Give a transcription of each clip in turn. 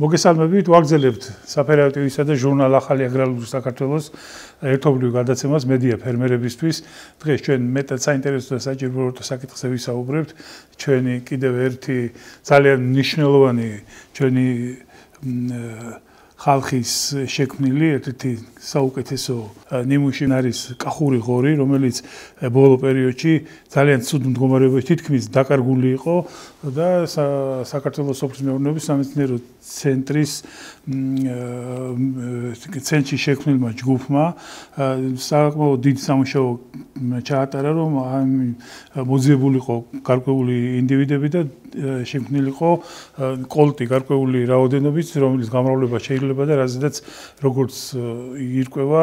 მოგესალმებით, ვაგზელებთ საფერატივისა და ჟურნალ ახალი აგრარული საქართველოს ერთობლივ გადაცემას მედია ფერმერებისთვის. დღეს ჩვენ მეტად საინტერესო და საჭირო საკითხზე ვისაუბრებთ. ჩვენი კიდევ ერთი ძალიან მნიშვნელოვანი ჩვენი ხალხის შექმნილი ერთ-ერთი საუკეთესო ნიმუში არის კახური ღორი, რომელიც ბოლო პერიოდში ძალიან ცუდ მდგომარეობაში თითქმის დაკარგული იყო და საქართველოს სოფლის მეურნეობის სამეცნიერო ცენტრის ცენტრი შექმნილმა ჯგუფმა საკმაოდ დიდ სამუშაო ჩაატარა, რომ მოძიებულიყო გარკვეული ინდივიდები და შექმნილიყო კოლტი გარკვეული რაოდენობით, რომელიც გამრავლება შეიძლება და რაზედაც როგორც ირკვევა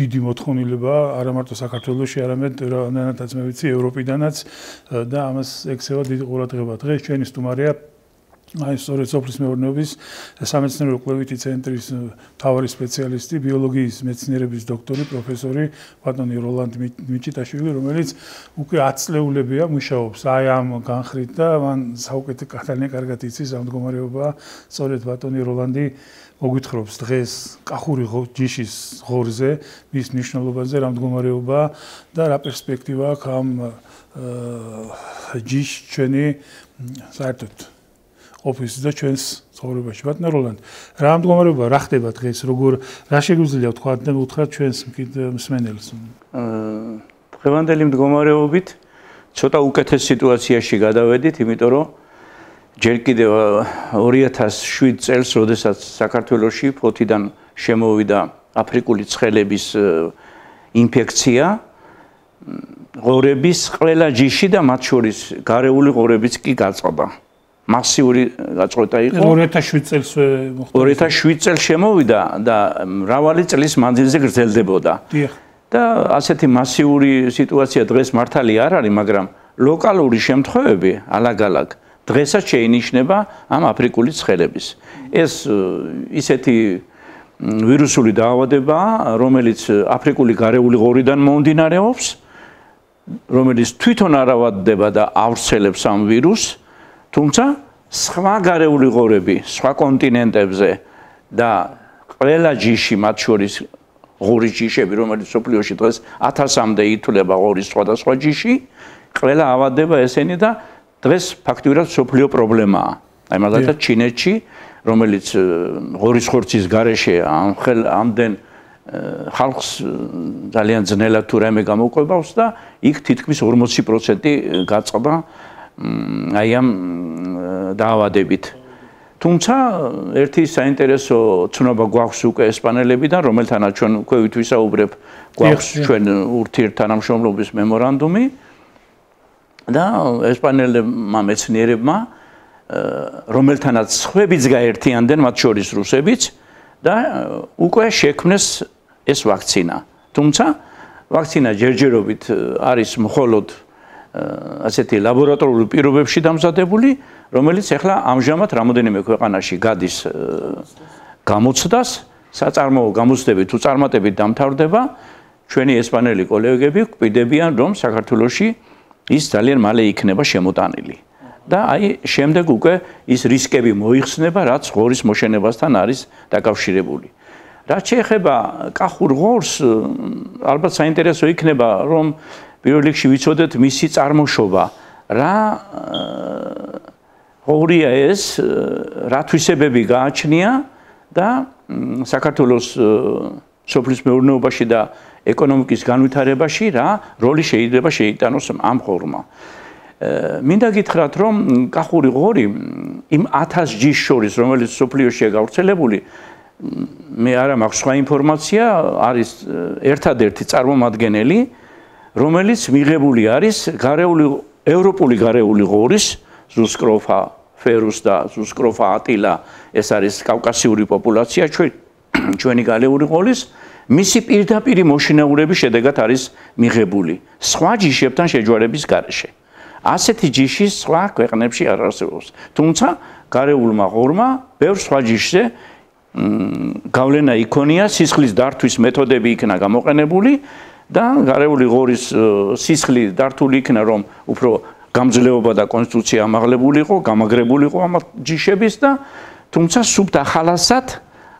დიდი მოთხოვნილება არა მარტო საქართველოსში, არამედ რამდენადაც მე ვიცი ევროპიდანაც და ამას ექცევა დიდი ყურადღება. დღეს ჩვენი სტუმარია აი სწორედ სოფლის მეურნეობის სამეცნიერო კვლევითი ცენტრის მთავარი სპეციალისტი, ბიოლოგიის მეცნიერების დოქტორი, პროფესორი ბატონი როლანდ მიჩიტაშვილი, რომელიც უკვე 10 წლეულებია მუშაობს აი ამ განხრით და მან საუკეთესო კათალინე კარგად იცის ამ მდგომარეობა. სწორედ ბატონი როლანდი მოგვითხრობს დღეს კახური ჯიშის ღორზე, მის მნიშვნელობაზე, რა მდგომარეობა და რა პერსპექტივა აქვს ამ ჯიშ ჩვენი საერთოდ ოფისს და ჩვენს ცხოვრებაში. ბატონო როლანდ, რა მდგომარეობა რა ხდება დღეს, როგორ რა შეგვიძლია თქვა და უთხრა ჩვენს მსმენელს? აა დღევანდელი მდგომარეობით ცოტა უკეთეს სიტუაციაში გადავედით, იმიტომ რომ ჯერ კიდევ 2007 წელს, როდესაც საქართველოსი ფოთიდან შემოვიდა აფრიკული ცხელების ინფექცია, ღორების ყველა ჯიში და მათ შორის გარეული ღორებიც კი გაწყობა. მასიური გაწყვეტა იყო 2007 წელს 2007 წელს შემოვიდა და მრავალი წლის მანძილზე გრძელდებოდა. დიახ. და ასეთი მასიური სიტუაცია დღეს მართალი არ არის, მაგრამ ლოკალური შემთხვევები ალაგ-ალაგ დღესაც შეინიშნება ამ აფრიკული ცხელების. ეს ისეთი ვირუსული დაავადება, რომელიც აფრიკული გარეული ღორიდან მომდინარეობს, რომელიც თვითონ არავადდება და ავრცელებს ამ ვირუსს, თუმცა სხვა გარეული ღორები სხვა კონტინენტებზე და ყველა ჯიში მათ შორის ღორი ჯიშები რომელიც სოფლიოში დღეს 1000-მდე ითვლება ღორის სხვადასხვა ჯიში ყველა ავადება ესენი და დღეს ფაქტიურად სოფლიო პრობლემაა. აი მაგალითად ჩინეთში რომელიც ღორის ხორცის გარეშე ამ ხელ ამდენ ხალხს ძალიან ძნელად თუ რამე გამოყვებავს და იქ თითქმის 40% გაწყდა აი ამ დაავადებით. თუმცა ერთი საინტერესო ცნობა გვაქვს უკვე ესპანელებიდან, რომელთანაც ჩვენ უკვე ვისაუბრებ, გვაქვს ჩვენ ურთიერთთანამშრომლობის მემორანდუმი და ესპანელებმა მეცნიერებმა რომელთანაც ხვებიც გაერთიანდნენ, მათ შორის რუსებიც და უკვე შექმნეს ეს ვაქცინა. თუმცა ვაქცინა ჯერჯერობით არის მხოლოდ ასეთი ლაბორატორიული პირობებში დამზადებული, რომელიც ახლა ამჟამად რამოდენიმე ქვეყანაში გადის გამოცდას, საწარმოო გამოცდები თუ წარმატებით დამთავრდება, ჩვენი ესპანელი კოლეგები გვიდებიან, რომ საქართველოში ის ძალიან მალე იქნება შემოტანილი. და აი შემდეგ უკვე ის რისკები მოიხსნება, რაც ღორის მოშენებასთან არის დაკავშირებული. რაც შეეხება კახურ ღორს, ალბათ საინტერესო იქნება, რომ პირველ რიგში ვიცოდეთ მისი წარმოშობა რა ორია ეს რა თვისებები გააჩნია და საქართველოს სოფლის მეურნეობაში და ეკონომიკის განვითარებაში რა როლი შეიძლება შეიტანოს ამ ხორმა. მინდა გითხრათ რომ კახური ღორი იმ 1000 ჯიშ შორის რომელიც სოფლიოშია გავრცელებული მე არა მაქვს სხვა ინფორმაცია არის ერთადერთი წარმომადგენელი რომელიც მიღებული არის გარეული ევროპული გარეული ღორის ზუსკროფა ფერუს და ზუსკროფა ატილა ეს არის კავკასიური პოპულაცია ჩვენ ჩვენი გალეული ღოლის მისი პირდაპირი მოშინაურების შედეგად არის მიღებული სხვა ჯიშებთან შეჯვარების გარეშე. ასეთი ჯიში სხვა ქვეყნებში არ არსებობს. თუმცა გარეულმა ღორმა ბევრ სხვა ჯიშზე გავლენა იქონია სისხლის დართვის მეთოდები იქნა გამოყენებული და გარეული ღორის სისხლი დართული იქნა რომ უფრო გამძლეობა და კონსტიტუცია ამაღლებული იყო, გამაგრებული იყო ამ ჯიშების და თუმცა სუბ დახალასად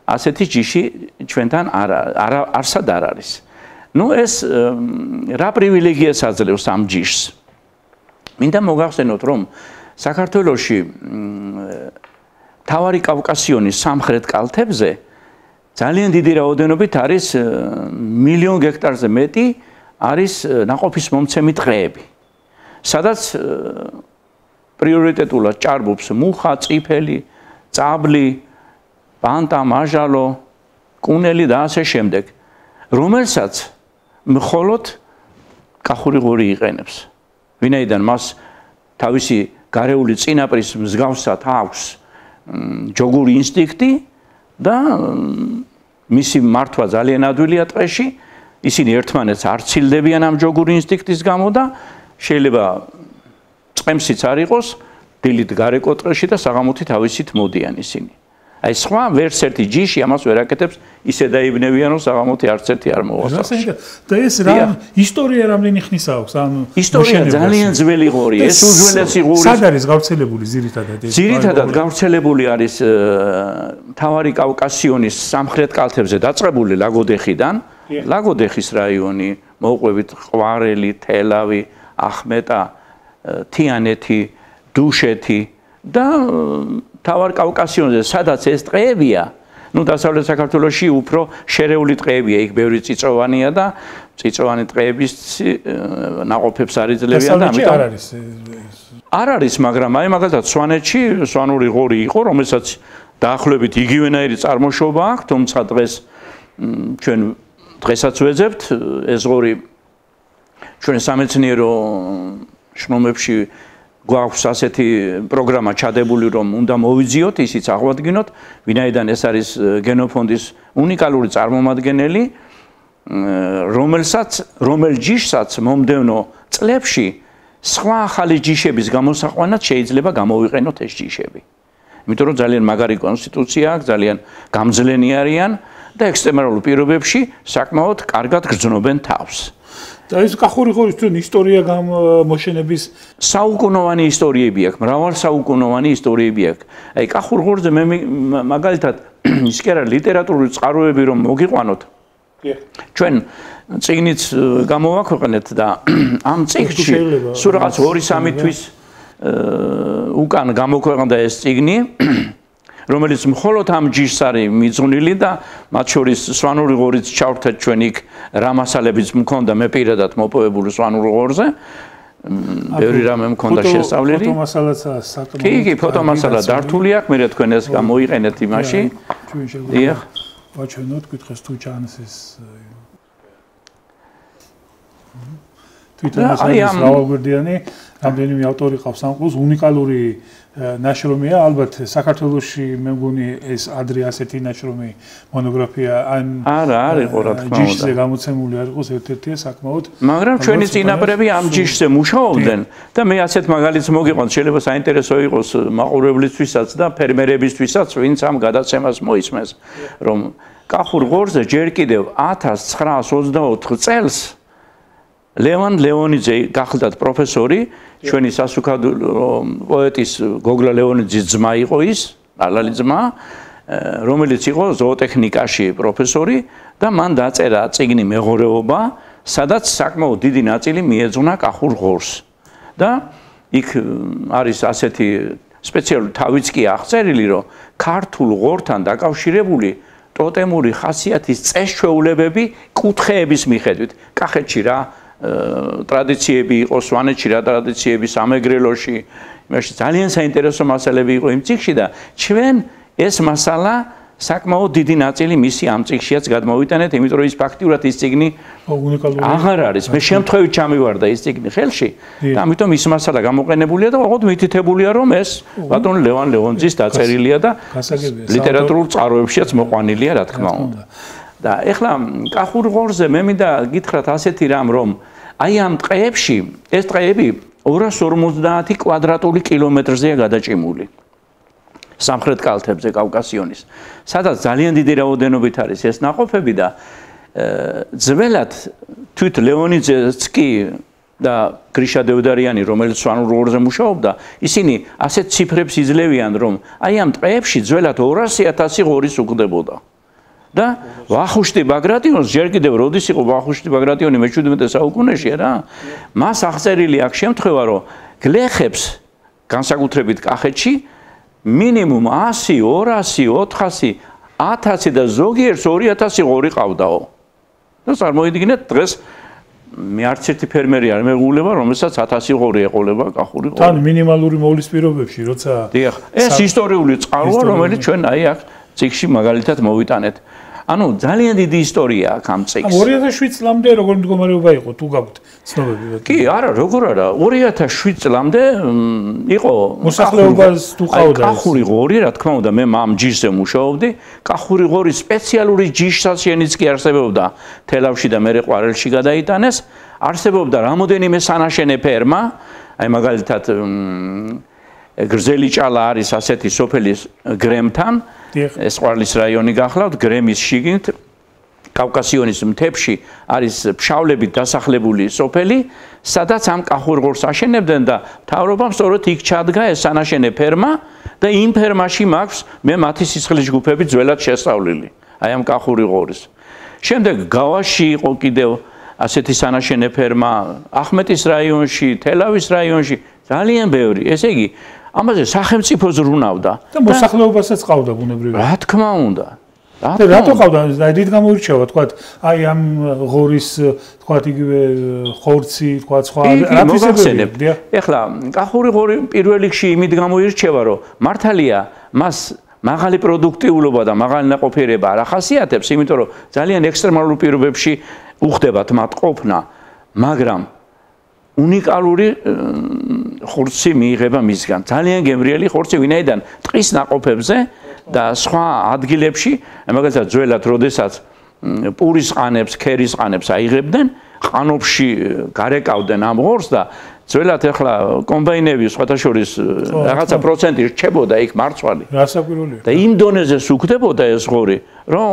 ასეთი ჯიში ჩვენთან არ არ არსად არ არის. ну ეს რა პრივილეგიას აძლევს ამ ჯიშს? მინდა მოგახსენოთ რომ საქართველოში თავარი კავკასიონის სამხრეთ კალთებზე ძალიან დიდი რაოდენობით არის მილიონ გექტარზე მეტი არის ناقოფის მომცემი ტყეები. სადაც პრიორიტეტულად ჭარბობს მუხა, წიფელი, წაბლი, პანტა, მაჟალო, კუნელი და ასე შემდეგ, რომელსაც მხოლოდ კახურიღური იყენებს. ვინაიდან მას თავისი გარეული წინაპრის მსგავსად აქვს ჯოგური ინსტინქტი და მისი მართვა ძალიან ადვილია ტყეში. ისინი ერთმანეთს არ ცილდებიან ამ ჯოგური ინსტინქტის გამო და შეიძლება წემსიც არ იყოს დილით გარეკოტრეში და საღამოთი თავისით მოდიან ისინი. აი სხვა ვერც ერთი ჯიში ამას ვერ აკეთებს, ისე დაიბნევიან რომ საღამოთი არც ერთი არ მოვასწრებს. და ეს რა ისტორია რამდენი ხნის აქვს? ანუ ისტორია ძალიან ძველი ღორია, ეს უძველესი ღორი. სად არის გავრცელებული ზირითადად ეს? ზირითადად გავრცელებული არის თავარი კავკასიონის სამხრეთ კალთებზე დაწყებული ლაგოდეხიდან, ლაგოდეხის რაიონი, მოუყვებით ყვარელი, თელავი, ახმეტა, თიანეთი, დუშეთი და თავარ კავკასიონზე, სადაც ეს ტყეებია, ну დასავლეთ საქართველოსში უფრო შერეული ტყეებია, იქ ბევრი წიწოვანია და წიწოვანი ტყეების ნაყოფებს არ იძლევიან და ამიტომ არ არის არ არის, მაგრამ აი მაგალითად სვანეთში სვანური ღორი იყო, რომელსაც დაახლოებით იგივენაირი წარმოშობა აქვს, თუმცა დღეს ჩვენ დღესაც ვეძებთ ეს ღორი ჩვენ სამეცნიერო შრომებში გვაქვს ასეთი პროგრამა ჩადებული, რომ უნდა მოვიძიოთ, ისიც აღვადგინოთ, ვინაიდან ეს არის გენოფონდის უნიკალური წარმომადგენელი, რომელსაც, რომელ ჯიშსაც მომდევნო წლებში სხვა ახალი ჯიშების გამოსაყვანად შეიძლება გამოვიყენოთ ეს ჯიშები. იმიტომ რომ ძალიან მაგარი კონსტიტუცია აქვს, ძალიან გამძლენი არიან და ექსტრემალურ პირობებში საკმაოდ კარგად გრძნობენ თავს. და ეს კახურიღორის თვითონ ისტორია გამოშენების საუკუნოვანი ისტორიები აქვს, მრავალ საუკუნოვანი ისტორიები აქვს. აი კახურღორზე მე მაგალითად ის კი არა ლიტერატურული წყაროები რომ მოგიყვანოთ. ჩვენ წიგნიც გამოვაქვეყნეთ და ამ წიგნში სულ რაღაც 2-3 თვის უკან გამოქვეყნდა ეს წიგნი. რომელიც მხოლოდ ამ ჯიშს არის მიძღვნილი და მათ შორის სვანური ღორიც ჩავრთეთ ჩვენ იქ რა მასალებიც მქონდა მე პირადად მოპოვებული სვანურ ღორზე. ბევრი რამე მქონდა შესწავლილი. ფოტომასალაცა საკმაოდ კი კი ფოტომასალა დართული აქვს მე რა თქვენ ეს გამოიყენეთ იმაში. ჩვენ შეგვიძლია ვაჩვენოთ კითხეს თუ ჩანს ეს თვითონ ეს რავალგვერდიანი რამდენიმე ავტორი ყავს ამ ყოს უნიკალური ნაშრომია. ალბათ საქართველოსში მე მგონი ეს ადრე ასეთი ნაშრომი მონოგრაფია ან არა არ იყო რა თქმა უნდა. ჯიშზე გამოცემული არ იყოს ერთ-ერთია საკმაოდ მაგრამ ჩვენი წინაპრები ამ ჯიშზე მუშაობდნენ და მე ასეთ მაგალითს მოგიყვანთ შეიძლება საინტერესო იყოს მაყურებლისთვისაც და ფერმერებისთვისაც ვინც ამ გადაცემას მოისმენს რომ კახურ ღორზე ჯერ კიდევ 1924 წელს ლევან ლეონიძე გახლდათ პროფესორი ჩვენი სასუქადო პოეტის გოგლა ლეონიძის ძმა იყო ის ალალი ძმა რომელიც იყო ზოოტექნიკაში პროფესორი და მან დაწერა წიგნი მეღორეობა სადაც საკმაოდ დიდი ნაწილი მიეძღვნა კახურ ღორს. და იქ არის ასეთი სპეციალური თავიც კი აღწერილი რომ ქართულ ღორთან დაკავშირებული ტოტემური ხასიათის წესჩვეულებები კუთხეების მიხედვით. კახეთში რა ტრადიციები იყო სვანეთში რა ტრადიციები სამეგრელოში. იმაში ძალიან საინტერესო მასალები იყო იმ ციხში და ჩვენ ეს მასალა საკმაოდ დიდი ნაწილი მისი ამ ციხშიაც გადმოვიტანეთ იმიტომ რომ ის ფაქტიურად ის ციგნი უნიკალური. აღარ არის. მე შემთხვევით ჩამივარდა ის ციგნი ხელში და ამიტომ ის მასალა გამოყენებულია და უბრალოდ მითითებულია რომ ეს ბატონ ლევან ლეონძის დაწერილია და ლიტერატურულ წყაროებშიაც მოყვანილია რა თქმა უნდა. და ეხლა კახურ ღორზე მე მინდა გითხრათ ასეთი რამ რომ აი ამ ტყეებში ეს ტყეები 250 კვადრატული კილომეტრზეა გადაჭიმული. სამხრეთ კალთებზე კავკასიონის, სადაც ძალიან დიდი რაოდენობით არის ეს ნაყოფები და ძველად თვით ლეონიძეც კი და გრიშა დევდარიანი, რომელიც სვანურ ორზე მუშაობდა, ისინი ასეთ ციფრებს იძლევიან, რომ აი ამ ტყეებში ძველად 200.000 ღორის უგდებოდა. და ვახუშტი ბაგრატიონს ჯერ კიდევ როდის იყო ვახუშტი ბაგრატიონი მე-17 საუკუნეში რა? მას აღწერილი აქვს შემთხვევა, რომ გლეხებს განსაკუთრებით კახეთში მინიმუმ 100, 200, 400, 1000 და ზოგიერთს 2000 ღორი ყავდაო. და წარმოიდგინეთ დღეს მე არც ერთი ფერმერი არ მეღულება, რომელსაც 1000 ღორი ეყოლება კახური ღორი. თან მინიმალური მოვლის პირობებში, როცა დიახ, ეს ისტორიული წყაროა, რომელიც ჩვენ აი აქ ციხში მაგალითად მოვიტანეთ. ანუ ძალიან დიდი ისტორია აქ ამ წიგნს. 2007 წლამდე როგორ მდგომარეობა იყო თუ გაგვთ ცნობები? კი, არა, როგორ არა, 2007 წლამდე იყო მოსახლეობას თუ ყავდა. კახური ღორი, რა თქმა უნდა, მე ამ ჯიშზე მუშაობდი. კახური ღორი სპეციალური ჯიშსაშენიც კი არსებობდა თელავში და მე ყვარელში გადაიტანეს. არსებობდა რამოდენიმე სანაშენე ფერმა, აი მაგალითად გრძელი ჭალა არის ასეთი სოფელის გრემთან. ეს ყვარლის რაიონი გახლავთ გრემის შიგნით კავკასიონის მთებში არის ფშავლებით დასახლებული სოფელი, სადაც ამ კახურღორს აშენებდნენ და თავრობამ სწორედ იქ ჩადგა ეს სანაშენე ფერმა და იმ ფერმაში მაქვს მე მათი სისხლის ჯგუფები ძველად შესწავლილი. აი ამ კახურიღორის. შემდეგ გავაში იყო კიდევ ასეთი სანაშენე ფერმა ახმეტის რაიონში, თელავის რაიონში, ძალიან ბევრი. ესე იგი, ამაზე სახელმწიფო ზრუნავდა და მოსახლეობასაც ყავდა ბუნებრივი. რა თქმა უნდა. და რატო ყავდა? აი დიდ გამოირჩევა, თქვა, აი ამ ღორის, თქვა იგივე ხორცი, თქვა სხვა რა ფისებები. ეხლა კახური ღორი პირველ რიგში იმით გამოირჩევა, რომ მართალია მას მაღალი პროდუქტიულობა და მაღალი ნაყოფიერება არ ახასიათებს, იმიტომ რომ ძალიან ექსტრემალურ პირობებში უხდებათ მათ ყოფნა, მაგრამ უნიკალური ხორცი მიიღება მისგან. ძალიან გემრიელი ხორცი, ვინაიდან ტყის ناقოფებზე და სხვა ადგილებში, მაგალითად ძველად, როდესაც პურის ყანებს, ქერის ყანებს აიღებდნენ, ყანოფში გარეკავდნენ ამ ხორცს და ძველად ახლა კომბაინები სხვათაშორის რაღაცა პროცენტი რჩებოდა იქ მარცვალი. რასაკვირველია. და იმ დონეზე სუქდებოდა ეს ღორი, რომ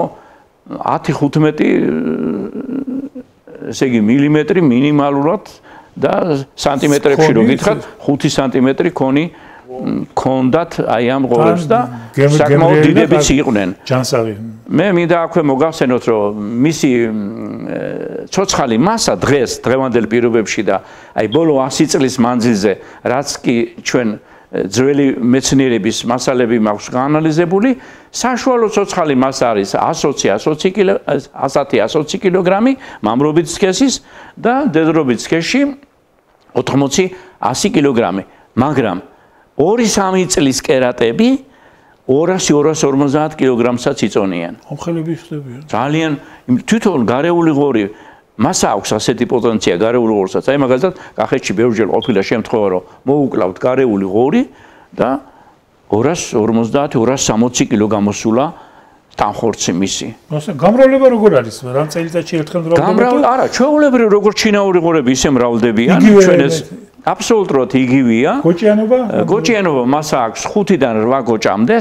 10-15 ესე იგი მილიმეტრი მინიმალურად და სანტიმეტრებში რო გითხრათ 5 სანტიმეტრი ქონი კონდათ აი ამ ღორებს და საკმაოდ დიდებიც იყვნენ. ჯანსაღი. მე მინდა აქვე მოგახსენოთ რომ მისი ცოცხალი მასა დღეს დღევანდელ პირობებში და აი ბოლო 100 წლის მანძილზე რაც კი ჩვენ ძველი მეცნიერების მასალები მაქვს გაანალიზებული, საშუალო ცოცხალი მასა არის 120 120 კილო 100 120 კილოგრამი მამრობით სქესის და დედრობით სქესში 80-100 კილოგრამი, მაგრამ 2-3 წლის კერატები 200-250 კილოგრამსაც იწონიან. მომხელები ხდებიან. ძალიან თვითონ გარეული ღორი მასა აქვს ასეთი პოტენცია გარეული ღორსაც. აი მაგალითად, კახეთში ბევრჯერ ყოფილა შემთხვევა, რომ მოუკლავთ გარეული ღორი და 250-260 კილო გამოსულა თანხორცი მისი. ასე გამრავლება როგორ არის? რა წელიწადში ერთხელ მრავლდება? გამრავლა არა, ჩვეულებრივ როგორ ჩინაური ღორები ისე მრავლდებიან, ჩვენ ეს აბსოლუტურად იგივეა. გოჭიანობა? გოჭიანობა მას აქვს 5-დან 8 გოჭამდე,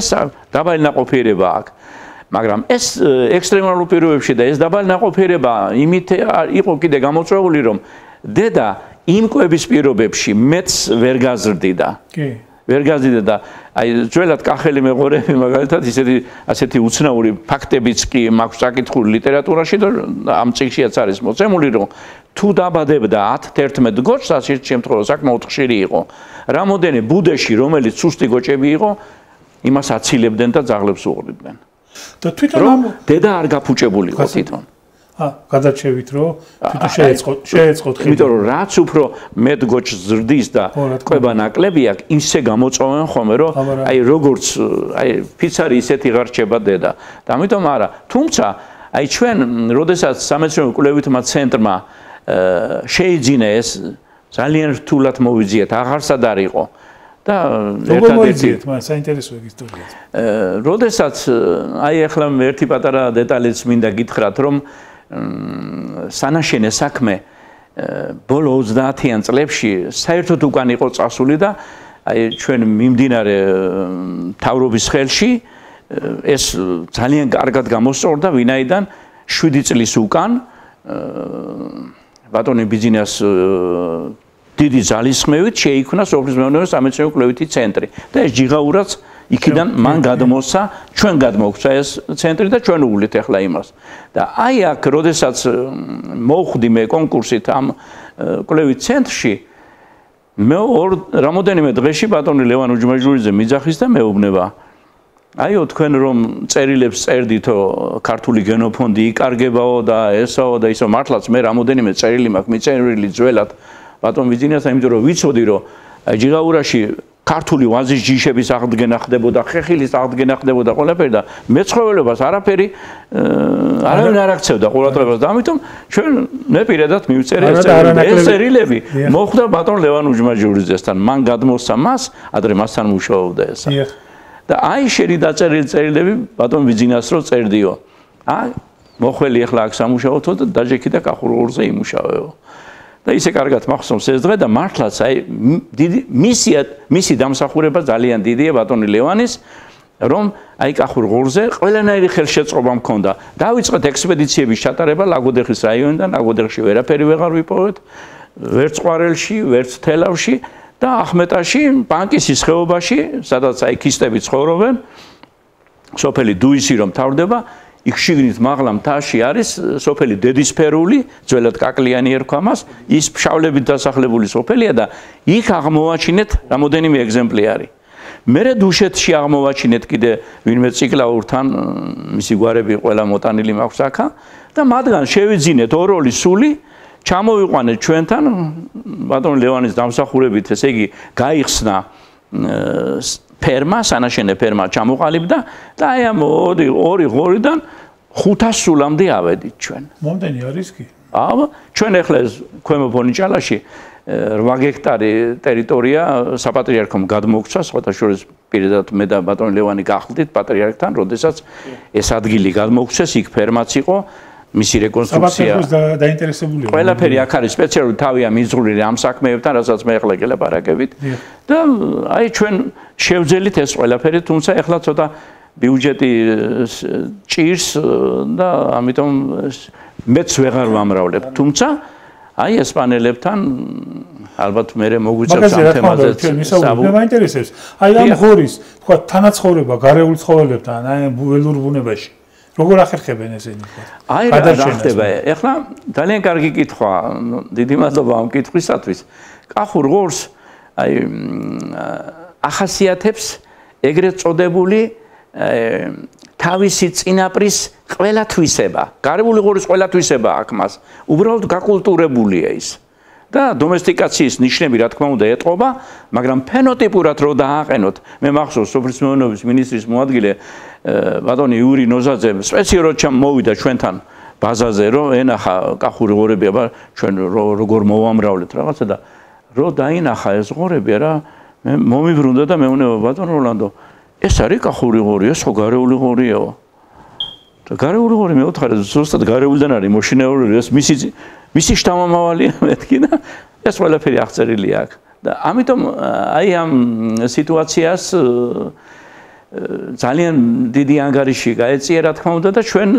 დაბალი ნაყოფიერება აქვს. მაგრამ ეს ექსტრემალურ პირობებში და ეს დაბალი ნაყოფიერება იმით იყო კიდე გამოწვეული, რომ დედა იმ კვების პირობებში მეც ვერ გაზრდიდა. კი. ვერ გაზიდა და აი ძველად კახელი მეღორები მაგალითად ისეთი ასეთი უცნაური ფაქტებიც კი მაქვს საკითხული ლიტერატურაში და ამ წიგნშიაც არის მოცემული რომ თუ დაბადებდა 10-11 გოჭს ასეთ შემთხვევაში საკმაოდ ხშირი იყო. რამოდენი ბუდეში რომელიც სუსტი გოჭები იყო იმას აცილებდნენ და ძაღლებს უყრიდნენ და თვითონ ამ დედა არ გაფუჭებულიყო თვითონ გადარჩევით რომ თვითონ შეეწყოთ შეეწყოთ ხელი. იმიტომ რომ რაც უფრო მედგოჩ ზრდის და ყובה ნაკლებია, ისე გამოწოვენ ხოლმე რომ აი როგორც აი ფიცარი ისეთი ღარჩება დედა. და ამიტომ არა, თუმცა აი ჩვენ როდესაც სამეცნიერო კვლევითმა ცენტრმა შეიძინა ეს ძალიან რთულად მოვიძიეთ, აღარსად არ იყო. და ერთადერთი მაგრამ საინტერესოა ისტორია. აა, როდესაც აი ახლა ერთი პატარა დეტალიც მინდა გითხრათ, რომ აა სანაშენე საქმე ბოლო 30-იან წლებში საერთოდ უკან იყო წასული და აი ჩვენ მიმდინარე თავრობის ხელში ეს ძალიან კარგად გამოსწორდა ვინაიდან 7 წლის უკან ბატონი ბიზნეს დიდი ძალისხმევით შეიქმნა სოფლის მეურნეობის სამეცნიერო კვლევითი ცენტრი. და ეს ჯიღაურაც იქიდან მან გადმოსა ჩვენ გადმოგცა ეს ცენტრი და ჩვენ უვლით ახლა იმას. და აი აქ როდესაც მოხვდი მე კონკურსით ამ კვლევით ცენტრში მე ორ რამოდენიმე დღეში ბატონი ლევან უჯმაჯულიძე მიძახის და მეუბნება. აიო თქვენ რომ წერილებს წერდითო ქართული გენოფონდი იკარგებაო და ესაო და ისო მართლაც მე რამოდენიმე წერილი მაქვს მიწერილი ძველად. ბატონ ვიძინიას ამიტომ რომ ვიცოდი რომ ჯიღაურაში ქართული ვაზის ჯიშების აღდგენა ხდებოდა, ხეხილის აღდგენა ხდებოდა ყველაფერი და მეცხოველებას არაფერი არავინ არ აქცევდა ყურადღებას და ამიტომ ჩვენ მე პირადად მივწერე ეს წერილები მოხდა ბატონ ლევან უჯმაჯურიძესთან მან გადმოსცა მას ადრე მასთან მუშაობდა ესა და აი შენი დაწერილი წერილები ბატონ ვიძინას რო წერდიო. აი მოხველი ახლა აქ სამუშაოთო და დაჯექი და კახურურზე იმუშავეო და ისე კარგად მახსოვს ეს დღე და მართლაც აი დიდი მისია მისი დამსახურება ძალიან დიდია ბატონი ლევანის რომ აი კახურ ღორზე ყველანაირი ხელშეწყობა მქონდა. დავიწყეთ ექსპედიციების ჩატარება ლაგოდეხის რაიონიდან, ლაგოდეხში ვერაფერი ვეღარ ვიპოვეთ, ვერც ყვარელში, ვერც თელავში და ახმეტაში, ბანკის ხეობაში, სადაც აი ქისტები ცხოვრობენ. სოფელი დუისი რომ თავდება, იქ შიგნით მაღლა მთაში არის სოფელი დედისფერული, ძველად კაკლიანი ერქვა მას, ის ფშავლებით დასახლებული სოფელია და იქ აღმოაჩინეთ რამოდენიმე ეგზემპლიარი. მერე დუშეთში აღმოაჩინეთ კიდე ვინმე ციკლაურთან მისი გვარები ყველა მოტანილი მაქვს აქა და მათგან შევიძინეთ ოროლი სული ჩამოვიყვანეთ ჩვენთან ბატონ ლევანის დამსახურებით ესე იგი გაიხსნა ფერმა, სანაშენე ფერმა ჩამოყალიბდა და აი ამ ორი ორი ღორიდან 500 სულამდე ავედით ჩვენ. მომდენი არის კი? აა, ჩვენ ახლა ქვემო ფონიჭალაში 8 ჰექტარი ტერიტორია საპატრიარქომ გადმოგცა, სხვათა შორის პირადად მე და ბატონ ლევანი გახლდით პატრიარქთან, როდესაც ეს ადგილი გადმოგცეს, იქ ფერმაც იყო. მისი რეკონსტრუქცია დაინტერესებულია. ყველაფერი აქ არის სპეციალური თავია მიზღული ამ საქმეებთან, რასაც მე ახლა გელაპარაკებით. და აი ჩვენ შევძელით ეს ყველაფერი, თუმცა ახლა ცოტა ბიუჯეტი ჭირს და ამიტომ მეც ვეღარ ვამრავლებ. თუმცა აი ესპანელებთან ალბათ მე მოგვიწევს ამ თემაზე. მე მაინტერესებს. აი ამ ღორის, თქვა თანაცხოვრება გარეულ ცხოველებთან, აი ველურ ბუნებაში. როგორ ახერხებენ ესენი? აი რა ხდება? ეხლა ძალიან კარგი კითხვა. დიდი მადლობა ამ კითხვისათვის. კახურ ღორს აი ახასიათებს ეგრეთ წოდებული თავისი წინაპრის ყველა თვისება. გარებული ღორის ყველა თვისება აქ მას. უბრალოდ გაკულტურებულია ის. და დომესტიკაციის ნიშნები რა თქმა უნდა ეტყობა, მაგრამ ფენოტიპურად რო დააყენოთ, მე მახსოვს სოფლის მეურნეობის ministris მოადგილე ბატონი იური ნოზაძე სპეციალურად ჩამ მოვიდა ჩვენთან ბაზაზე რომ ენახა კახური ღორები აბა ჩვენ როგორ მოვამრავლეთ რაღაცა და რო დაინახა ეს ღორები რა მე მომიბრუნდა და მეუნება ბატონ როლანდო ეს არის კახური ღორი ეს ხო გარეული ღორიაო და გარეული ღორი მე ვთხარი ზუსტად გარეულიდან არის მოშინაური ეს მისი მისი შთამომავალია მეთქი და ეს ყველაფერი აღწერილია აქ და ამიტომ აი ამ სიტუაციას ძალიან დიდი ანგარიში გაეწია რა თქმა უნდა და ჩვენ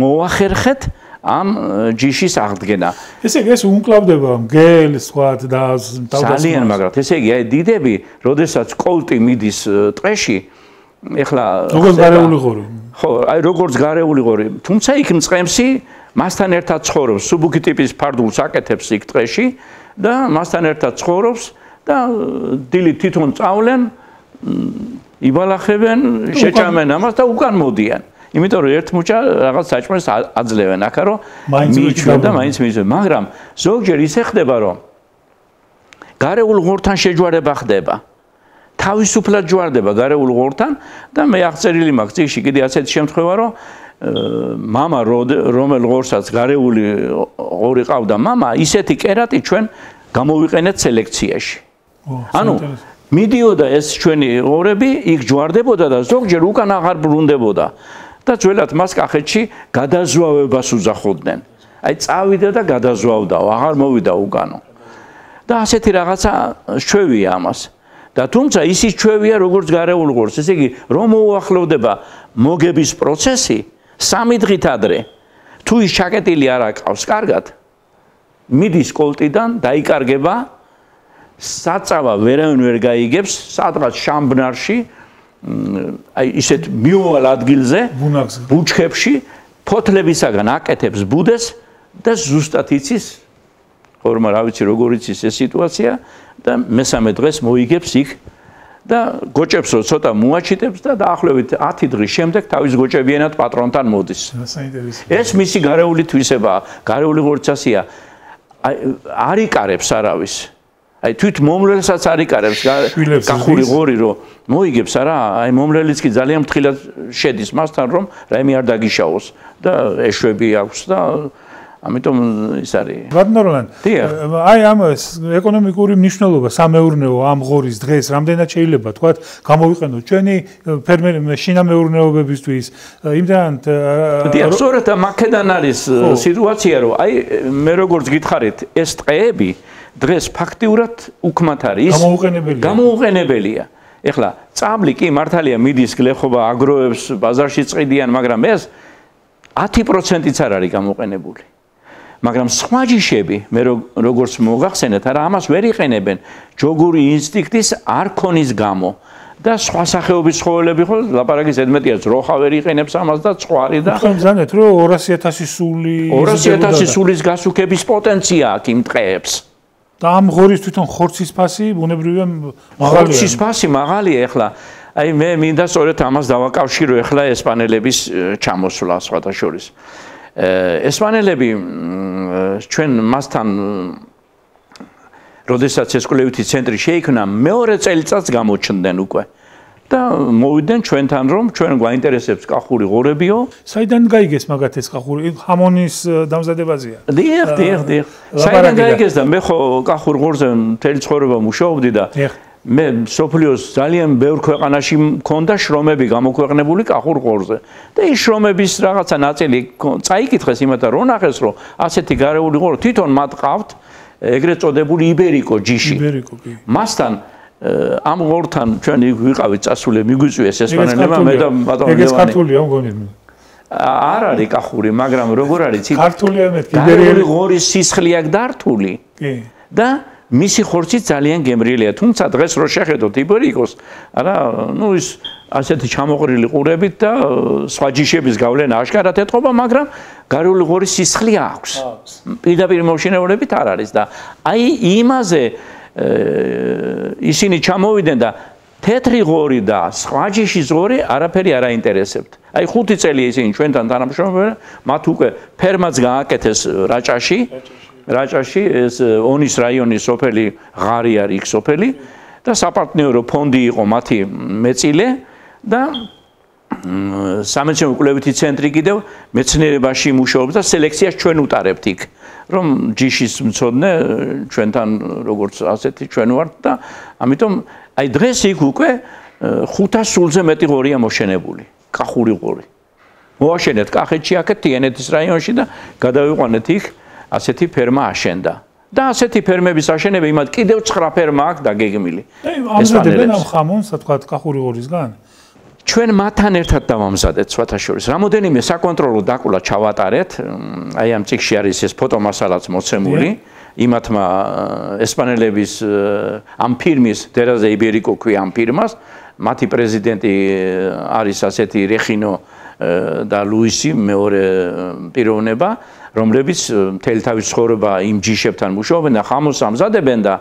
მოახერხეთ ამ ჯიშის აღდგენა. ესე იგი ეს უნკლავდება მგელს სხვა და ძალიან მაგრამ ესე იგი აი დიდები, როდესაც კოლტი მიდის ტყეში, ეხლა როგორც გარეული ღორი. ხო, აი როგორც გარეული ღორი, თუმცა იქ მწყემსი მასთან ერთად ცხოვრობს, სუბუქი ტიპის ფარდულს აკეთებს იქ ტყეში და მასთან ერთად ცხოვრობს და დილი თვითონ წავლენ იბალახებენ, შეჭამენ ამას და უკან მოდიან. იმიტომ რომ ერთ მუჭა რაღაც საჭმელს აძლევენ ახლა რომ მიიჩვენ და მაინც მიიჩვენ, მაგრამ ზოგჯერ ისე ხდება რომ გარეულ ღორთან შეჯვარება ხდება. თავისუფლად ჯვარდება გარეულ ღორთან და მე აღწერილი მაქვს წიგში კიდე ასეთი შემთხვევა რომ мама რომელ ღორსაც გარეული ღორი ყავდა мама ისეთი კერატი ჩვენ გამოვიყენეთ სელექციაში. ანუ მიდიოდა ეს ჩვენი ორები იქ ჯვარდებოდა და ზოგჯერ უკან აღარ ბრუნდებოდა. და ძველად მას კახეთში გადაზვავებას უძახოდნენ აი წავიდა და გადაზვავდაო აღარ მოვიდა უკანო. და ასეთი რაღაცა ჩვევია ამას. და თუმცა ისიც ჩვევია როგორც გარეულ ღორს. ესე იგი რომ მოუახლოვდება მოგების პროცესი სამი დღით ადრე თუ ის ჩაკეტილი არ აკავს კარგად. მიდის კოლტიდან დაიკარგება საწავა ვერავინ ვერ გაიგებს სადღაც შამბნარში აი ისეთ მიუვალ ადგილზე ბუჩქებში ფოთლებისაგან აკეთებს ბუდეს და ზუსტად იცის ხორმა რა ვიცი როგორ იცის ეს სიტუაცია და მესამე დღეს მოიგებს იქ და გოჭებს რო ცოტა მოაჩიტებს და დაახლოებით 10 დღის შემდეგ თავის გოჭებიანად პატრონთან მოდის. ეს მისი გარეული თვისებაა, გარეული ხორცასია. აი არიკარებს არავის. აი თვით მომლელსაც არიკარებს გახური ღორი რო მოიგებს არა, აი მომლელიც კი ძალიან მთხილად შედის მასთან რომ რაიმე არ დაგიშაოს და ეშვები აქვს და ამიტომ ის არის. ვადნორლან. აი ამ ეკონომიკური მნიშვნელობა სამეურნეო ამ ღორის დღეს რამდენად შეიძლება? თქვა გამოვიყენოთ ჩვენი ფერმერი შინამეურნეობებისთვის. იმდან დიახ, სწორედ მაკედან არის სიტუაცია რომ აი მე როგორც გითხარით ეს ტყეები დღეს ფაქტიურად უქმათ არის გამოუყენებელია. გამოუყენებელია. ეხლა წამლი კი მართალია მიდის გლეხობა აგროებს ბაზარში წიდიან, მაგრამ ეს 10%-იც არ არის გამოყენებული. მაგრამ სხვა ჯიშები მე როგორც მოგახსენეთ არა ამას ვერ იყენებენ ჯოგური ინსტინქტის არქონის გამო და სხვა სახეობის ცხოველები ხო ლაპარაკი ზედმეტია ძროხა ვერ იყენებს ამას და წვარი და ხო მზანეთ რომ 200000 სული 200000 სულის გასუქების პოტენცია აქვს იმ ტყეებს და ამ ღორის თვითონ ხორცის ფასი ბუნებრივია მაღალია. ხორცის ფასი მაღალია ეხლა. აი მე მინდა სწორედ ამას დავაკავშირო ეხლა ესპანელების ჩამოსვლა სხვათა შორის ესპანელები ჩვენ მასთან როდესაც ეს კვლევითი ცენტრი შეიქმნა მეორე წელიწადს გამოჩნდნენ უკვე და მოვიდნენ ჩვენთან რომ ჩვენ გვაინტერესებს კახური ღორებიო. საიდან გაიგეს მაგათ ეს კახური? ჰამონის დამზადებაზეა? დიახ დიახ დიახ. საიდან გაიგეს? და მე ხო კახურ ღორზე მთელი ცხოვრება მუშაობდი და მე სოფლიოს ძალიან ბევრ ქვეყანაში მქონდა შრომები გამოქვეყნებული კახურ ყორზე და ის შრომების რაღაცა ნაწილი წაიკითხეს იმათა რომ ნახეს რომ ასეთი გარეული ყორო თვითონ მათ ყავთ ეგრეთ წოდებული იბერიკო ჯიში. იბერიკო კი. მასთან ამ ყორთან ჩვენ ვიყავით წასული მიგვიწვიეს ესპანელებმა მე და ბატონო ლევანი ეგეც ქართულია მგონი არ არის კახური მაგრამ როგორ არის? ქართულია მე იბერიკო ყორის სისხლი აქვს დართული კი. და მისი ხორცი ძალიან გემრიელია, თუმცა დღეს რო შეხედოთ იბერიკოს, არა, ну ის ასეთი ჩამოყრილი ყურებით და სხვა ჯიშების გავლენა აშკარად ეთყობა, მაგრამ გარეული ღორის სისხლი აქვს. პირდაპირ მოშინეულებით არ არის და აი იმაზე ისინი ჩამოვიდნენ და თეთრი ღორი და სხვა ჯიშის ღორი არაფერი არ აინტერესებთ. აი ხუთი წელი ისინი ჩვენთან თანამშრომლობენ, მათ უკვე ფერმაც გააკეთეს რაჭაში რაჭაში ეს ონის რაიონის სოფელი ღარი არის იქ სოფელი და საპარტნიორო ფონდი იყო მათი მეწილე და სამეცნიერო კვლევითი ცენტრი კიდევ მეცნიერებაში მუშაობს და სელექციას ჩვენ უტარებთ იქ რომ ჯიშის მწოდნე ჩვენთან როგორც ასეთი ჩვენ ვართ და ამიტომ აი დღეს იქ უკვე 500 სულზე მეტი ღორია მოშენებული კახური ღორი მოაშენეთ კახეთში აქეთ თიანეთის რაიონში და გადავიყვანეთ იქ ასეთი ფერმა აშენდა. და ასეთი ფერმების აშენება იმათ კიდევ 9 ფერმა აქვს დაგეგმილი. აი, ამზადებენ ამ ხამონს, თქვა, კახური ღორისგან? ჩვენ მათთან ერთად დავამზადეთ სვათაშორის. რამოდენიმე საკონტროლო დაკულა ჩავატარეთ. აი ამ ციხში არის ეს ფოტომასალაც მოცემული. იმათმა ესპანელების ამ ფირმის დერაზე იბერიკო ქვია ამ ფირმას. მათი პრეზიდენტი არის ასეთი რეხინო და ლუისი მეორე პიროვნება. რომლებიც მთელი თავის ცხოვრება იმ ჯიშებთან მუშაობენ და ხამოს ამზადებენ და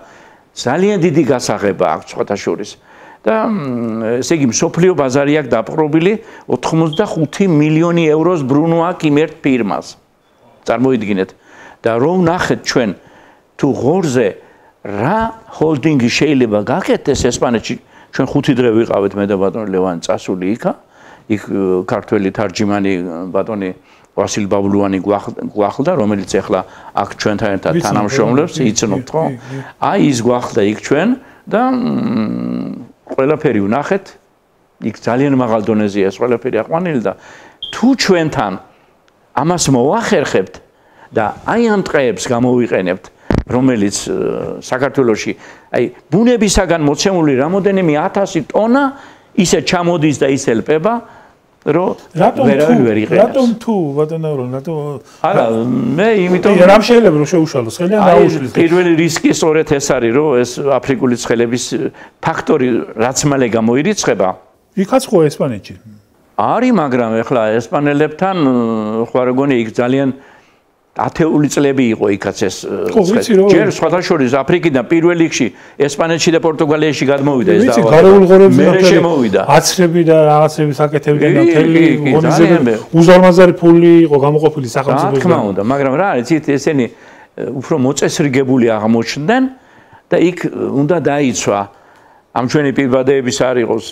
ძალიან დიდი გასაღება აქვს სხვათა შორის. და ესე იგი სოფლიო ბაზარი აქვს დაპყრობილი 85 მილიონი ევროს ბრუნვა აქვს იმ ერთ ფირმას. წარმოიდგინეთ და რომ ნახეთ ჩვენ თუ ღორზე რა ჰოლდინგი შეიძლება გაკეთდეს ესპანეთში ჩვენ ხუთი დღე ვიყავით მე და ბატონი ლევან წასული იქა იქ ქართველი თარჯიმანი ბატონი ვასილ ბაბლუანი გვახლდა, რომელიც ახლა აქ ჩვენთან ერთად თანამშრომლობს, იცნობთ ხო? აი ის გვახლდა იქ ჩვენ და ყველაფერი ვნახეთ. იქ ძალიან მაღალ დონეზეა ეს ყველაფერი აყვანილი და თუ ჩვენთან ამას მოახერხებთ და აი ამ ტყეებს გამოვიყენებთ, რომელიც საქართველოში აი ბუნებისაგან მოცემული რამოდენიმე 1000 ტონა ისე ჩამოდის და ისე ლპება რომ ვერავინ ვერ იყენებს. რატომ თუ ბატონო რატომ არა მე იმიტომ რამ შეიძლება რომ შეუშალოს ხელიდან დაუშლის. პირველი რისკი სწორედ ეს არის რომ ეს აფრიკული ცხელების ფაქტორი რაც მალე გამოირიცხება. იქაც ხო ესპანეთში. არის მაგრამ ეხლა ესპანელებთან ხო არ გონი იქ ძალიან ათეული წლები იყო იქაც ეს ჯერ სხვადასხვა აფრიკიდან პირველ რიგში ესპანეთში და პორტუგალიაში გადმოვიდა ეს დავა. მე შემოვიდა. აცრები და რაღაცები საკეთებდნენ და მთელი ღონისძიებები უზარმაზარი ფული იყო გამოყოფილი სახელმწიფოს. რა თქმა უნდა, მაგრამ რა არის იცით ესენი უფრო მოწესრიგებული აღმოჩნდნენ და იქ უნდა დაიცვა ამ ჩვენი პირბადეების არ იყოს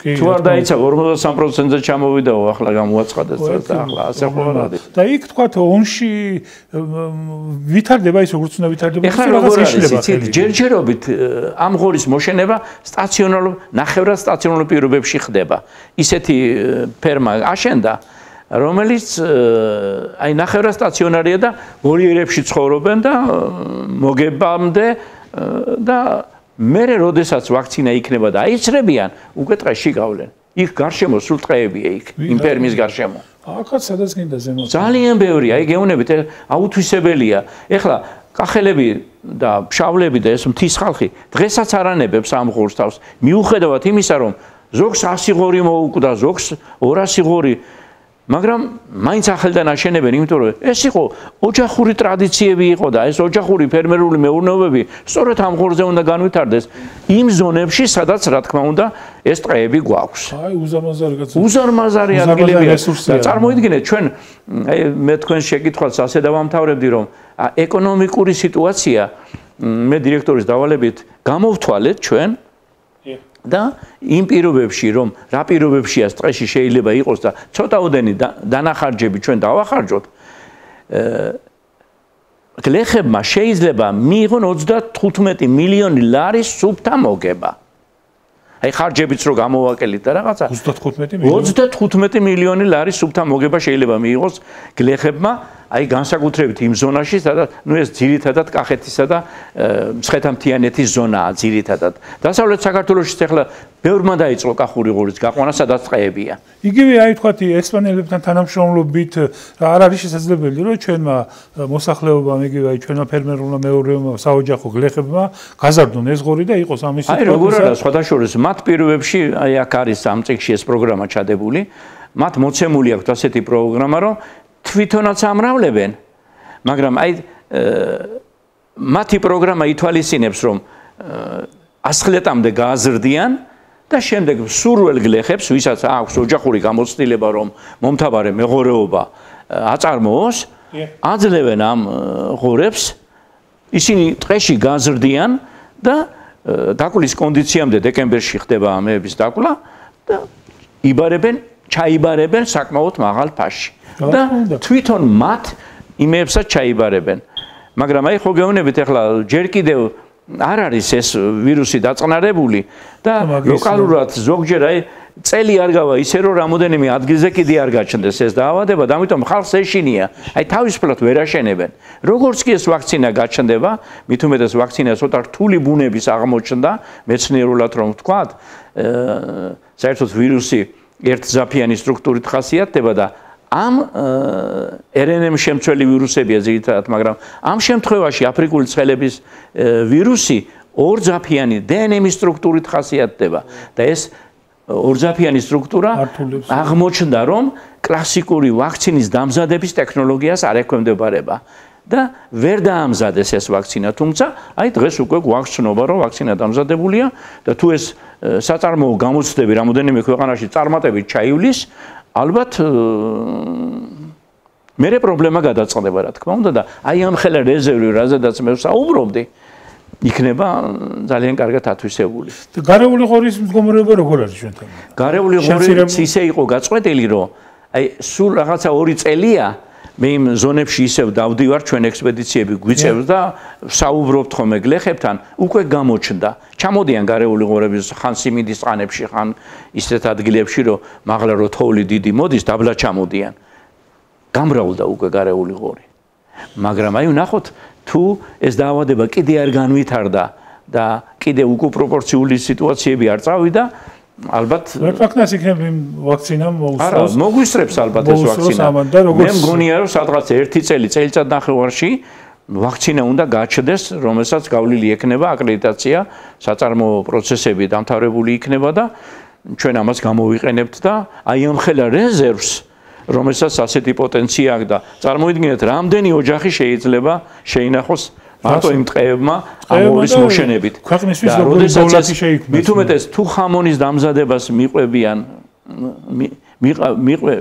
თუ არ დაიცა 53%-ზე ჩამოვიდაო ახლა გამოაცხადა და ახლა ასე ხოლმე და იქ თქვა ონში ვითარდება ის როგორც უნდა ვითარდება ეს რაღაც იშლება ჯერჯერობით ამ ღორის მოშენება სტაციონარულ ნახევრად სტაციონარულ პირობებში ხდება. ისეთი ფერმა აშენდა რომელიც აი ნახევრად სტაციონარია და ვოლიერებში ცხოვრობენ და მოგებამდე და მე როდესაც ვაქცინა იქნება და აიცრებიან, უკვე ტყეში გავლენ. იქ გარშემო სულ ტყეებია იქ, იმპერმის გარშემო. ახაც სადაც გინდა ზემო. ძალიან ბევრია, აი გეუნებით, აუთვისებელია. ეხლა კახელები და ფშავლები და ეს მთის ხალხი დღესაც არანებებს ამ ღორს თავს. მიუხედავად იმისა, რომ ზოგს 100 ღორი მოუკვდა, ზოგს 200 ღორი მაგრამ მაინც ახალდან აშენებენ, იმიტომ რომ ეს იყო ოჯახური ტრადიციები იყო და ეს ოჯახური ფერმერული მეურნეობები სწორედ ამ ღორზე უნდა განვითარდეს იმ ზონებში, sadაც რა თქმა უნდა ეს ტყეები გვაქვს. აი, უზარმაზარი კაცო. უზარმაზარი ადგილებია. და წარმოიდგინეთ ჩვენ აი მე თქვენ შეკითხვას ასე დავამთავრებდი, რომ ეკონომიკური სიტუაცია მე დირექტორის დავალებით გამოვთვალეთ ჩვენ და იმ პირობებში რომ რა პირობებშია სტრესი შეიძლება იყოს და ცოტაოდენი დანახარჯები ჩვენ დავახარჯოთ გლეხებმა შეიძლება მიიღონ 35 მილიონი ლარის სუფთა მოგება. აი ხარჯებიც რო გამოვაკელით და რაღაცა. 35 მილიონი? 35 მილიონი ლარის სუფთა მოგება შეიძლება მიიღოს გლეხებმა აი განსაკუთრებით იმ ზონაში, სადაც ნუ ეს ძირითადად კახეთისა და მცხეთამთიანეთის ზონაა ძირითადად. დასავლეთ საქართველოში ახლა ბევრმა დაიწყო კახური ღურის გაყვანა, სადაც წყეებია. იგივე აი თქვათი ესპანელებთან თანამშრომლობით არ არის შესაძლებელი, რომ ჩვენმა მოსახლეობამ იგივე აი ჩვენმა ფერმერულმა მეურნეობამ საოჯახო გლეხებმა გაზარდონ ეს ღორი და იყოს ამის აი როგორ არა სხვადასხვა მათ პირობებში აი აქ არის ამ წიგში ეს პროგრამა ჩადებული. მათ მოცემული აქვს ასეთი პროგრამა, რომ თვითონაც ამრავლებენ. მაგრამ აი მათი პროგრამა ითვალისწინებს რომ ასხლეტამდე გააზრდიან და შემდეგ სურველ გლეხებს ვისაც აქვს ოჯახური გამოცდილება რომ მომთაბარე მეღორეობა აწარმოოს აძლევენ ამ ღორებს ისინი ტყეში გაზრდიან და დაკვლის კონდიციამდე დეკემბერში ხდება ამეების დაკლა და იბარებენ ჩაიბარებენ საკმაოდ მაღალ ფასში და თვითონ მათ იმეებსაც ჩაიბარებენ. მაგრამ აი ხო გეუბნებით ახლა ჯერ კიდევ არ არის ეს ვირუსი დაწყნარებული და ლოკალურად ზოგჯერ აი წელი არ გავა ისე რომ რამოდენიმე ადგილზე კიდე არ გაჩნდეს ეს დაავადება და ამიტომ ხალხს ეშინია აი თავისუფლად ვერ აშენებენ როგორც კი ეს ვაქცინა გაჩნდება მით უმეტეს ვაქცინა ცოტა რთული ბუნების აღმოჩნდა მეცნიერულად რომ ვთქვათ საერთოდ ვირუსი ერთზაფიანი სტრუქტურით ხასიათდება და ამ RNM შემცველი ვირუსებია ზოგადად, მაგრამ ამ შემთხვევაში აფრიკული ცხელების ვირუსი ორძაფიანი DNM სტრუქტურით ხასიათდება და ეს ორძაფიანი სტრუქტურა აღმოჩნდა, რომ კლასიკური ვაქცინის დამზადების ტექნოლოგიას არ ექვემდებარება და ვერ დაამზადეს ეს ვაქცინა, თუმცა აი დღეს უკვე გვაქვს ცნობა, რომ ვაქცინა დამზადებულია და თუ ეს საწარმოო გამოცდები რამოდენიმე ქვეყანაში წარმატებით ჩაივლის, ალბათ მერე პრობლემა გადაწყდება რა თქმა უნდა და აი ამ ხელა რეზერვი რაზედაც მე ვსაუბრობდი იქნება ძალიან კარგად ათვისებული. და გარეული ღორის მდგომარეობა როგორ არის ჩვენთან? გარეული ღორიც ისე იყო გაწყვეტილი რომ აი სულ რაღაცა 2 წელია მე იმ ზონებში ისევ დავდივარ ჩვენ ექსპედიციები გვიწევს და საუბრობთ ხოლმე გლეხებთან უკვე გამოჩნდა. ჩამოდიან გარეული ღორების ხან სიმინდის ყანებში ხან ისეთ ადგილებში რომ მაღლა რო თოვლი დიდი მოდის დაბლა ჩამოდიან. გამრავლდა უკვე გარეული ღორი. მაგრამ აი ნახოთ თუ ეს დაავადება კიდე არ განვითარდა და კიდე უკუპროპორციული სიტუაციები არ წავიდა ალბათ ვერფაქნას იქნება იმ ვაქცინამ მოუსწროს. არა, მოგვისწრებს ალბათ ეს ვაქცინა. მე მგონია რომ სადღაც 1 წელი წელიწად ნახევარში ვაქცინა უნდა გაჩნდეს, რომელსაც გავლილი ექნება აკრედიტაცია, საწარმოო პროცესები დამთავრებული იქნება და ჩვენ ამას გამოვიყენებთ და აი ამ ხელა რეზერვს რომელსაც ასეთი პოტენცია აქვს და წარმოიდგინეთ რამდენი ოჯახი შეიძლება შეინახოს მარტო იმ ტყეებმა ამ ორის მოშენებით. ქვეყნისთვის როგორი დოლარი შეიქმნა. მით უმეტეს თუ ხამონის დამზადებას მიყვებიან მიყვე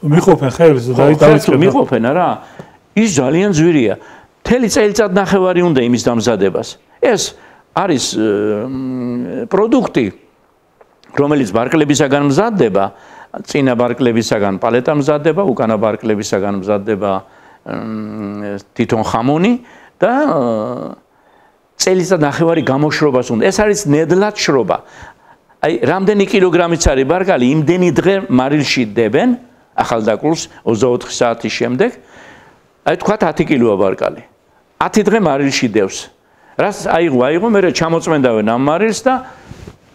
მიყოფენ ხელს დაიწყებს მიყოფენ რა ის ძალიან ძვირია. მთელი წელიწად ნახევარი უნდა იმის დამზადებას. ეს არის პროდუქტი რომელიც ბარკლებისაგან მზადდება, წინა ბარკლებისაგან პალეტა მზადდება, უკანა ბარკლებისაგან მზადდება თვითონ ხამონი და წელიწად ნახევარი გამოშრობას უნდა. ეს არის ნედლად შრობა. აი, რამდენი კილოგრამიც არის ბარკალი, იმდენი დღე მარილში დებენ ახალდაკულს 24 საათის შემდეგ. აი, თქვა 10 კილოა ბარკალი. 10 დღე მარილში დევს. რას აიღო, აიღო, მე ჩამოწმენდავენ ამ მარილს და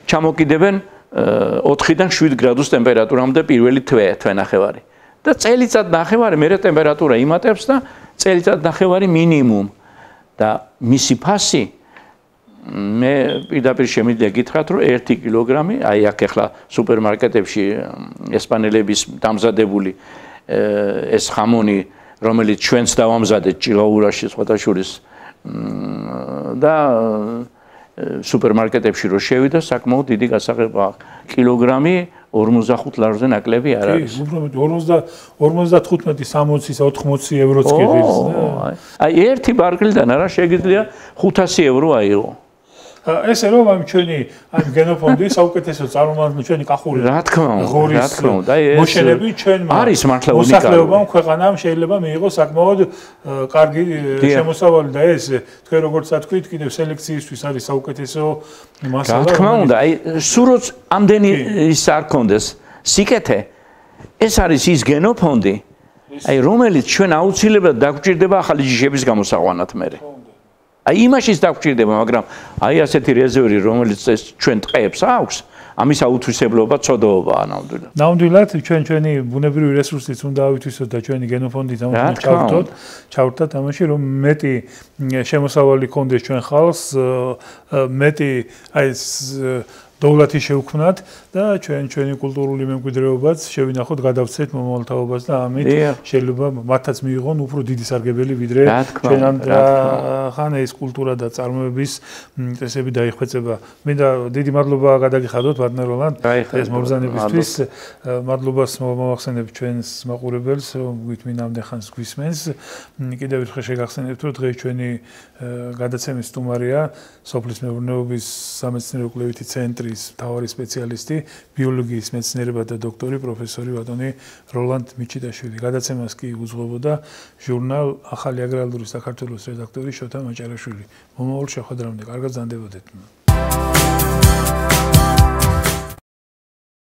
ჩამოკიდებენ 4-დან 7 გრადუს ტემპერატურამდე პირველი თვე, თვენახევარი. და წელიწად ნახევარი მე ტემპერატურა იმატებს და წელიწად ნახევარი მინიმუმ. და მისი ფასი მე პირდაპირ შემიძლია გითხრათ რომ 1 კილოგრამი, აი აქ ახლა სუპერმარკეტებში ესპანელების დამზადებული ეს ხამონი, რომელიც ჩვენც დავამზადეთ ჭიღაურაში სხვათა შორის და სუპერმარკეტებში რო შევიდა საკმაოდ დიდი გასაღება კილოგრამი 45 ლარზე ნაკლები არ არის. კი, უბრალოდ 50 55 60 80 ევროც კი ღირს და აი ერთი ბარგლიდან არა შეგიძლია 500 ევრო აიღო. ესე რომ ამ ჩვენი ამ გენოფონდი საუკეთესო წარმომადგენელი ჩვენი კახური რა თქმა უნდა რა თქმა უნდა. ეს მოშენები ჩვენ არის მართლა უნიკალური მოსახლეობამ ქვეყანამ შეიძლება მიიღოს საკმაოდ კარგი შემოსავალი და ეს თქვენ როგორც თქვით კიდევ სელექციისთვის არის საუკეთესო მასალა რა თქმა უნდა აი სუროც ამდენი ის არ კონდეს სიკეთე ეს არის ის გენოფონდი აი რომელიც ჩვენ აუცილებლად დაგვჭირდება ახალი ჯიშების გამოსაყვანად მერე აი იმაშიც დაგჭირდება, მაგრამ აი ასეთი რეზერვი, რომელიც ეს ჩვენ ტყეებს აქვს, ამის აუთვისებლობა წოდოობაა ნამდვილად. ნამდვილად ჩვენ ჩვენი ბუნებრივი რესურსიც უნდა ავითვისოთ და ჩვენი გენოფონდი თამაში ჩავთოთ, ჩავთოთ ამაში რომ მეტი შემოსავალი კონდეს ჩვენ ხალხს, მეტი აი ეს დოვლათი შევქმნათ და ჩვენ ჩვენი კულტურული მემკვიდრეობაც შევინახოთ, გადავცეთ მომავალთაობას და ამით შეიძლება მათაც მიიღონ უფრო დიდი სარგებელი ვიდრე ჩვენან ხან ეს კულტურა და წარმოების წესები დაიხვეწება. მე და დიდი მადლობა გადაგიხადოთ პარტნერ როლანდ ეს მობზანებისთვის. მადლობას მოვახსენებ ჩვენს მაყურებელს, გვითმინამდე ხანს გვისმენს. კიდევ ერთხელ შეგახსენებთ, რომ დღეს ჩვენი გადაცემის სტუმარია სოფლის მეურნეობის სამეცნიერო კვლევითი ცენტრი ცენტრის მთავარი სპეციალისტი, ბიოლოგიის მეცნიერებათა დოქტორი პროფესორი ბატონი როლანდ მიჩიტაშვილი. გადაცემას კი უძღვებოდა ჟურნალ ახალი აგრარული საქართველოს რედაქტორი შოთა მაჭარაშვილი. მომავალ შეხვედრამდე კარგად ზანდებოდეთ.